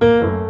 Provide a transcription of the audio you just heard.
Música